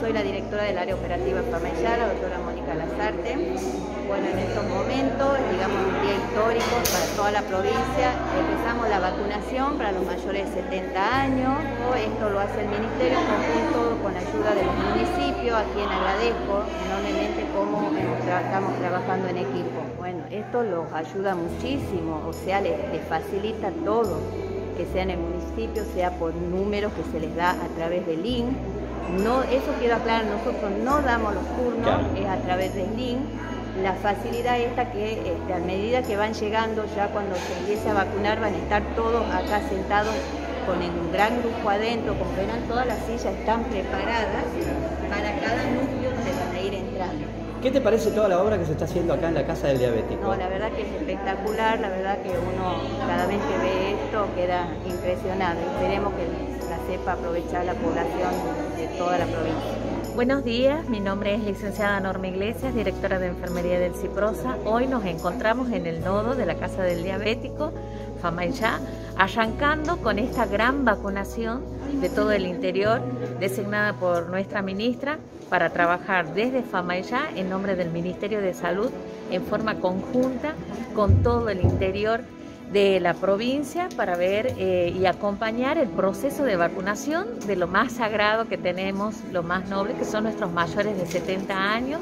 Soy la directora del área operativa en Yara, doctora Mónica Lazarte. Bueno, en estos momentos, digamos, un día histórico para toda la provincia. Empezamos la vacunación para los mayores de 70 años. Esto lo hace el Ministerio en conjunto con la ayuda de los municipios, a quien agradezco enormemente cómo eh, estamos trabajando en equipo. Bueno, esto los ayuda muchísimo, o sea, les, les facilita todo que sea en el municipio, sea por números que se les da a través del INC no, eso quiero aclarar, nosotros no damos los turnos, es a través del link. La facilidad esta que este, a medida que van llegando, ya cuando se empiece a vacunar, van a estar todos acá sentados con un gran grupo adentro, como verán todas las sillas están preparadas para cada núcleo ¿Qué te parece toda la obra que se está haciendo acá en la Casa del Diabético? No, la verdad que es espectacular, la verdad que uno cada vez que ve esto queda impresionado. Esperemos que la sepa aprovechar la población de toda la provincia. Buenos días, mi nombre es licenciada Norma Iglesias, directora de Enfermería del Ciprosa. Hoy nos encontramos en el nodo de la Casa del Diabético, Famayá, arrancando con esta gran vacunación de todo el interior, designada por nuestra ministra para trabajar desde Famayá en nombre del Ministerio de Salud en forma conjunta con todo el interior de la provincia para ver eh, y acompañar el proceso de vacunación de lo más sagrado que tenemos, lo más noble, que son nuestros mayores de 70 años,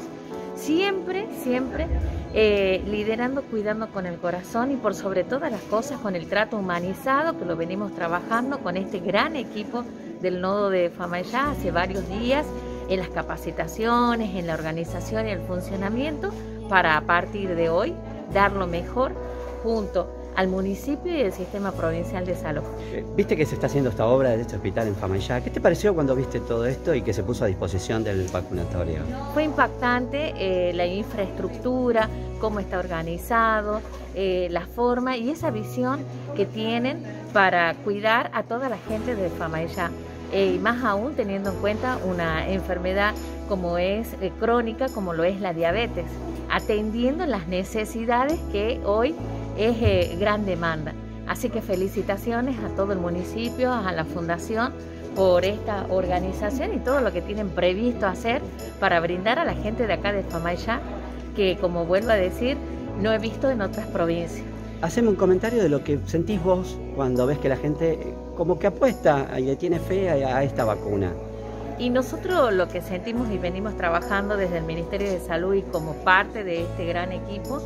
siempre, siempre eh, liderando, cuidando con el corazón y por sobre todas las cosas con el trato humanizado que lo venimos trabajando con este gran equipo del nodo de Famayá hace varios días en las capacitaciones, en la organización y el funcionamiento para a partir de hoy dar lo mejor junto al municipio y al sistema provincial de salud. Eh, viste que se está haciendo esta obra de este hospital en Famayá. ¿Qué te pareció cuando viste todo esto y que se puso a disposición del vacunatorio? Fue impactante eh, la infraestructura, cómo está organizado, eh, la forma y esa visión que tienen para cuidar a toda la gente de Famayá. y más aún teniendo en cuenta una enfermedad como es crónica, como lo es la diabetes, atendiendo las necesidades que hoy es eh, gran demanda. Así que felicitaciones a todo el municipio, a la fundación por esta organización y todo lo que tienen previsto hacer para brindar a la gente de acá de Famayá, que como vuelvo a decir, no he visto en otras provincias. Haceme un comentario de lo que sentís vos cuando ves que la gente eh, como que apuesta y le tiene fe a esta vacuna. Y nosotros lo que sentimos y venimos trabajando desde el Ministerio de Salud y como parte de este gran equipo,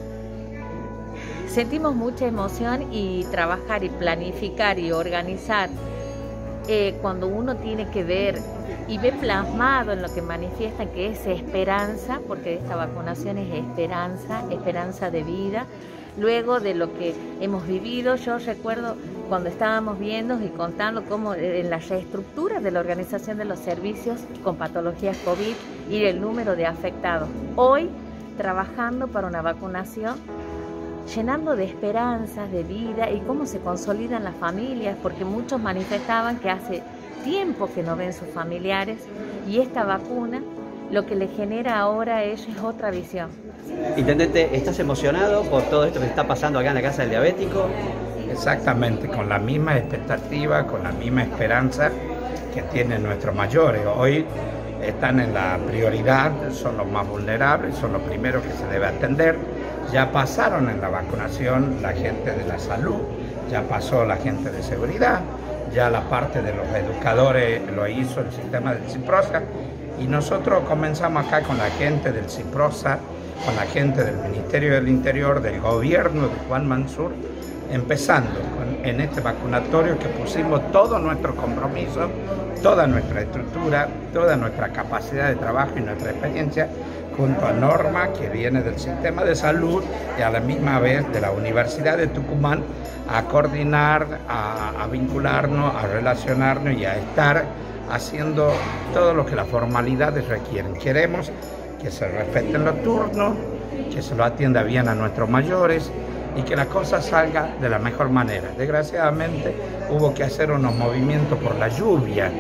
sentimos mucha emoción y trabajar y planificar y organizar eh, cuando uno tiene que ver y ve plasmado en lo que manifiestan que es esperanza, porque esta vacunación es esperanza, esperanza de vida. Luego de lo que hemos vivido, yo recuerdo cuando estábamos viendo y contando cómo eh, en la reestructura de la organización de los servicios con patologías COVID y el número de afectados. Hoy trabajando para una vacunación llenando de esperanzas, de vida y cómo se consolidan las familias, porque muchos manifestaban que hace tiempo que no ven sus familiares y esta vacuna lo que le genera ahora a ellos es otra visión. Intendente, ¿estás emocionado por todo esto que está pasando acá en la Casa del Diabético? Exactamente, con la misma expectativa, con la misma esperanza que tienen nuestros mayores. Hoy están en la prioridad, son los más vulnerables, son los primeros que se debe atender ya pasaron en la vacunación la gente de la salud, ya pasó la gente de seguridad, ya la parte de los educadores lo hizo el sistema del CIPROSA. Y nosotros comenzamos acá con la gente del CIPROSA, con la gente del Ministerio del Interior, del gobierno de Juan Mansur, empezando en este vacunatorio que pusimos todo nuestro compromiso, toda nuestra estructura, toda nuestra capacidad de trabajo y nuestra experiencia junto a Norma, que viene del sistema de salud y a la misma vez de la Universidad de Tucumán, a coordinar, a, vincularnos, a relacionarnos y a estar haciendo todo lo que las formalidades requieren. Queremos que se respeten los turnos, que se lo atienda bien a nuestros mayores y que la cosa salga de la mejor manera. Desgraciadamente hubo que hacer unos movimientos por la lluvia,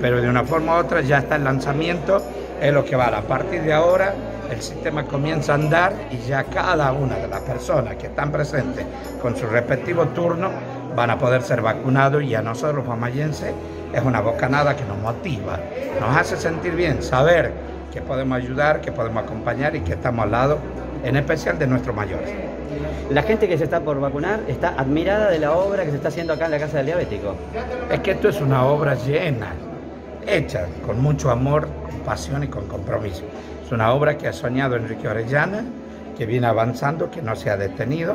pero de una forma u otra ya está el lanzamiento es lo que vale. A partir de ahora el sistema comienza a andar y ya cada una de las personas que están presentes con su respectivo turno van a poder ser vacunados y a nosotros famayenses es una bocanada que nos motiva, nos hace sentir bien, saber que podemos ayudar, que podemos acompañar y que estamos al lado, en especial de nuestros mayores. La gente que se está por vacunar está admirada de la obra que se está haciendo acá en la Casa del Diabético. Es que esto es una obra llena, hecha con mucho amor, con pasión y con compromiso. Es una obra que ha soñado Enrique Orellana, que viene avanzando, que no se ha detenido,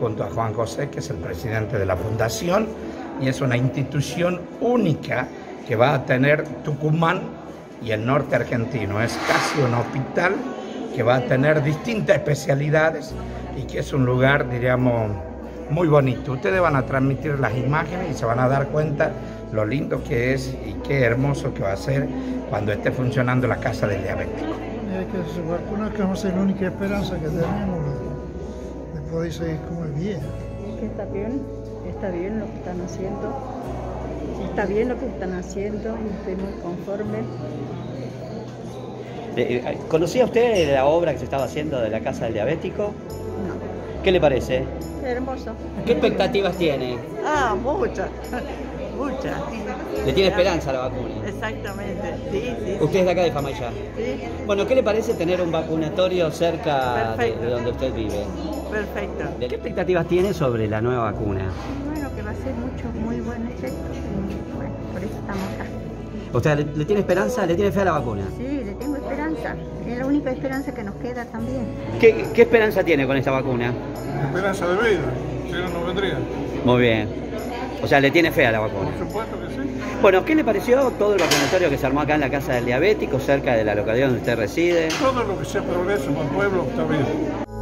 junto a Juan José, que es el presidente de la fundación, y es una institución única que va a tener Tucumán y el norte argentino. Es casi un hospital que va a tener distintas especialidades y que es un lugar, diríamos, muy bonito. Ustedes van a transmitir las imágenes y se van a dar cuenta lo lindo que es y qué hermoso que va a ser cuando esté funcionando la casa del diabético. Es que se que vamos a ser la única esperanza que tenemos de poder seguir como el bien. Es que está bien, está bien lo que están haciendo. Está bien lo que están haciendo y estoy muy conforme. Eh, eh, ¿Conocía usted la obra que se estaba haciendo de la Casa del Diabético? No, ¿Qué le parece? hermoso. ¿Qué expectativas tiene? Ah, muchas, muchas. ¿Le tiene esperanza a la vacuna? Exactamente, sí, sí. Usted es de acá de Famayá. sí, Bueno, ¿qué le parece tener un vacunatorio cerca de, donde usted vive? perfecto. ¿Qué expectativas tiene sobre la nueva vacuna? Bueno, que va a ser mucho, muy buen efecto. y Bueno, por eso estamos acá. ¿Usted le, le tiene esperanza? ¿Le tiene fe a la vacuna? Sí, le tengo esperanza. Es la única esperanza que nos queda también. ¿Qué, qué esperanza tiene con esta vacuna? Esperanza de vida, si no, no vendría. Muy bien. O sea, le tiene fe a la vacuna. Por supuesto que sí. Bueno, ¿qué le pareció todo el vacunatorio que se armó acá en la Casa del Diabético, cerca de la localidad donde usted reside? Todo lo que sea progreso para el pueblo está bien.